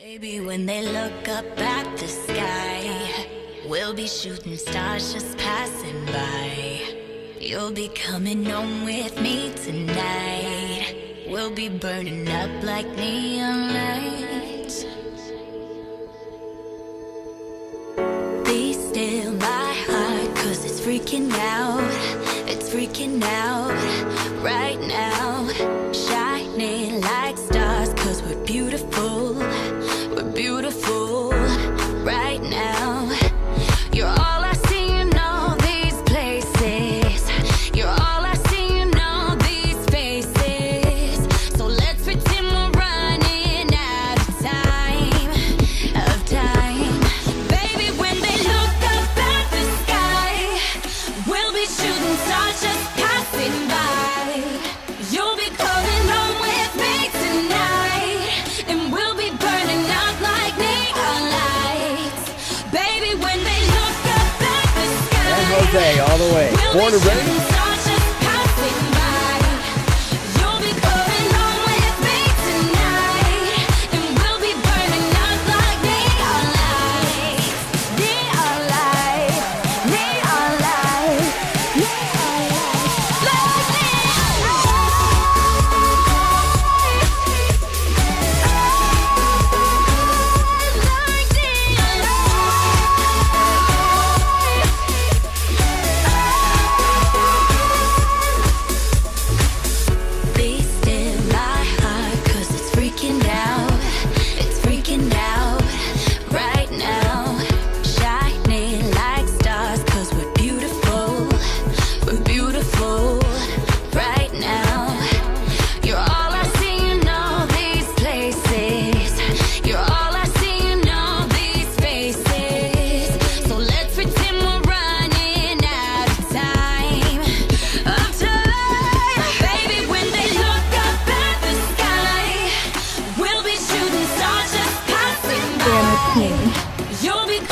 Baby, when they look up at the sky, we'll be shooting stars just passing by. You'll be coming home with me tonight. We'll be burning up like neon lights. Be still, my heart, cause it's freaking out. It's freaking out right now. Shining like stars, cause we're beautiful. And Jose all the way. Born and raised. shooting stars You'll be